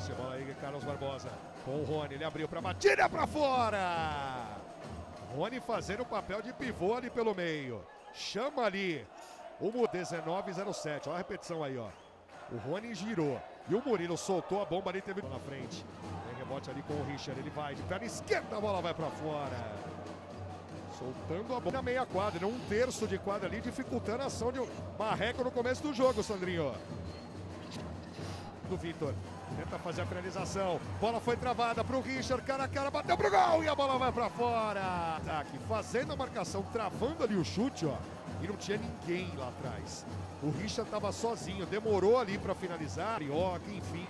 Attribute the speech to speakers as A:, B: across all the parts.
A: posse, bola aí, Carlos Barbosa. Com o Rony, ele abriu pra batida pra fora! Rony fazendo o papel de pivô ali pelo meio. Chama ali o 1907. Olha a repetição aí, ó. O Rony girou. E o Murilo soltou a bomba ali, teve na frente. Tem rebote ali com o Richard. Ele vai de perna esquerda, a bola vai pra fora. Soltando a bola na meia quadra, um terço de quadra ali, dificultando a ação de Marreco no começo do jogo, Sandrinho. Do Vitor. Tenta fazer a finalização. Bola foi travada para o Richard, cara a cara, bateu pro gol e a bola vai para fora. Ataque, fazendo a marcação, travando ali o chute, ó. E não tinha ninguém lá atrás. O Richard estava sozinho, demorou ali para finalizar. Carioca, enfim.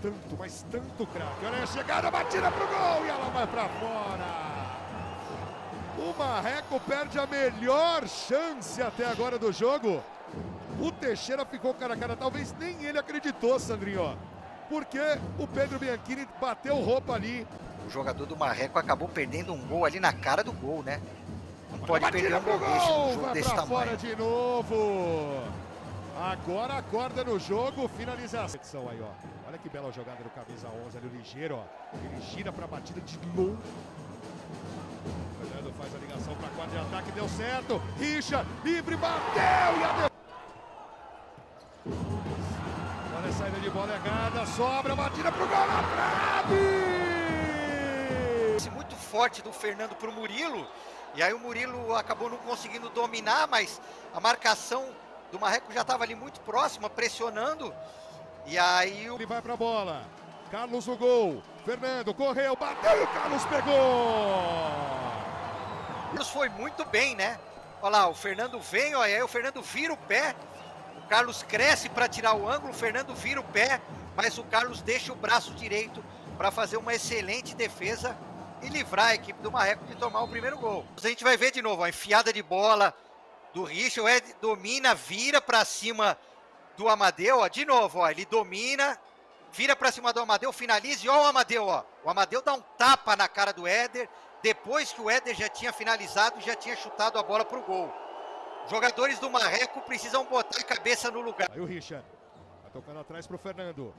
A: Tanto, mas tanto craque. Olha a chegada, batida pro gol e ela vai para fora. O Marreco perde a melhor chance até agora do jogo. O Teixeira ficou cara a cara, talvez nem ele acreditou, Sandrinho, porque o Pedro Bianchini bateu roupa ali.
B: O jogador do Marreco acabou perdendo um gol ali na cara do gol, né? Não pode perder um gol desse num jogo
A: Vai
B: desse
A: pra fora
B: tamanho.
A: de novo. Agora acorda no jogo, finalização aí, ó. Olha que bela jogada do camisa 11 ali, o ligeiro, ó. Ele gira pra batida de longe. Fernando faz a ligação pra quadra de ataque, deu certo. Richa, livre, bateu e a de- Olha a saída de bola errada, sobra, batida pro gol na trave!
B: Muito forte do Fernando pro Murilo. E aí o Murilo acabou não conseguindo dominar, mas a marcação do Marreco já estava ali muito próxima, pressionando. E aí o
A: Ele vai pra bola. Carlos no gol. Fernando correu, bateu e o Carlos pegou.
B: Carlos foi muito bem, né? Olha lá, o Fernando vem, olha aí o Fernando vira o pé. O Carlos cresce para tirar o ângulo, o Fernando vira o pé, mas o Carlos deixa o braço direito para fazer uma excelente defesa e livrar a equipe do Marreco de tomar o primeiro gol. A gente vai ver de novo a enfiada de bola do Richard, o Ed domina, vira para cima do Amadeu, ó, de novo, ó, ele domina, vira para cima do Amadeu, finaliza e ó o Amadeu, ó. O Amadeu dá um tapa na cara do Éder, depois que o Éder já tinha finalizado, já tinha chutado a bola pro gol. Jogadores do Marreco precisam botar a cabeça no lugar.
A: Aí o Richard. Vai tocando atrás pro Fernando.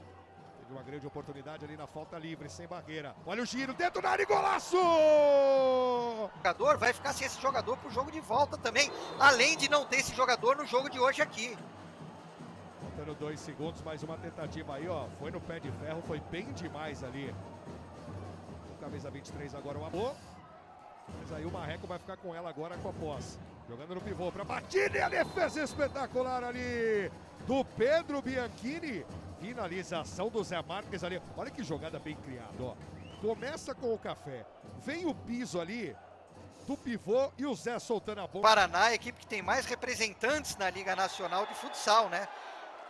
A: Teve uma grande oportunidade ali na falta livre, sem barreira. Olha o giro, dentro da área golaço!
B: O jogador vai ficar sem esse jogador pro jogo de volta também, além de não ter esse jogador no jogo de hoje aqui.
A: Faltando dois segundos, mais uma tentativa aí, ó. Foi no pé de ferro, foi bem demais ali. Camisa 23 agora o amor. Mas aí o Marreco vai ficar com ela agora com a posse. Jogando no pivô para batida e a defesa espetacular ali do Pedro Bianchini. Finalização do Zé Marques ali. Olha que jogada bem criada, ó. Começa com o café. Vem o piso ali do pivô e o Zé soltando a bomba.
B: Paraná, a equipe que tem mais representantes na Liga Nacional de Futsal, né?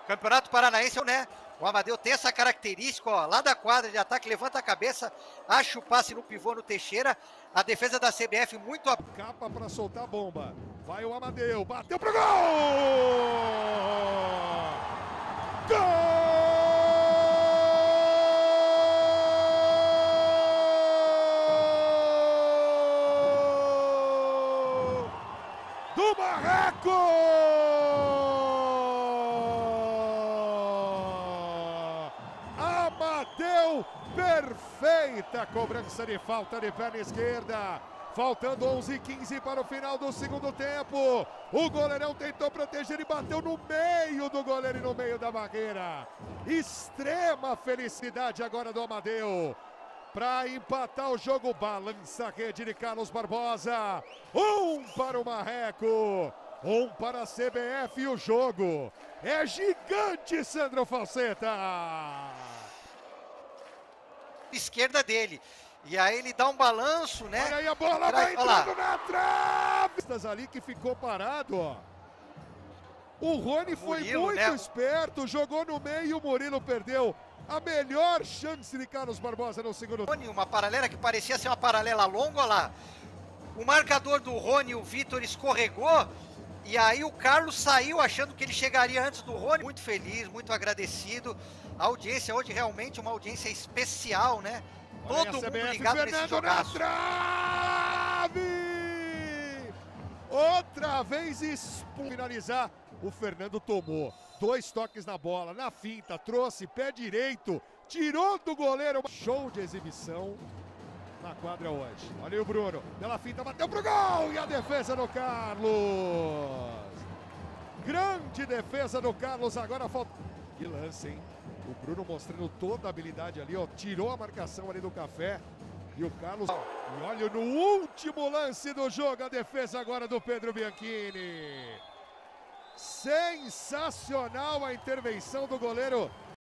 B: Campeonato Paranaense, né? O Amadeu tem essa característica, ó, lá da quadra de ataque, levanta a cabeça, acha o passe no pivô no Teixeira. A defesa da CBF muito a...
A: Capa para soltar a bomba. Vai o Amadeu, bateu pro gol! Gol! Do Marreco! Amadeu, perfeita cobrança de falta de perna esquerda. Faltando 11 e 15 para o final do segundo tempo. O goleirão tentou proteger e bateu no meio do goleiro e no meio da barreira. Extrema felicidade agora do Amadeu. Para empatar o jogo, balança a rede de Carlos Barbosa. Um para o Marreco, um para a CBF e o jogo é gigante, Sandro Falseta.
B: Esquerda dele. E aí ele dá um balanço, né?
A: Olha aí a bola
B: Traz-
A: vai entrando na trave. Ali que ficou parado, ó. O Rony foi
B: Murilo,
A: muito
B: né?
A: esperto, jogou no meio e o Murilo perdeu a melhor chance de Carlos Barbosa no segundo.
B: Rony, uma paralela que parecia ser uma paralela longa, olha lá. O marcador do Rony, o Vitor, escorregou. E aí o Carlos saiu achando que ele chegaria antes do Rony. Muito feliz, muito agradecido. A audiência hoje realmente uma audiência especial, né?
A: Olha
B: Todo mundo
A: CBF,
B: ligado nesse
A: Fernando na
B: jogaço.
A: trave! Outra vez expulso. Finalizar, o Fernando tomou. dois toques na bola, na finta, trouxe pé direito, tirou do goleiro. Show de exibição na quadra hoje. Olha aí o Bruno, pela finta, bateu pro gol e a defesa do Carlos. Grande defesa do Carlos, agora falta. Que lance, hein? O Bruno mostrando toda a habilidade ali, ó. Tirou a marcação ali do café. E o Carlos. E olha no último lance do jogo, a defesa agora do Pedro Bianchini. Sensacional a intervenção do goleiro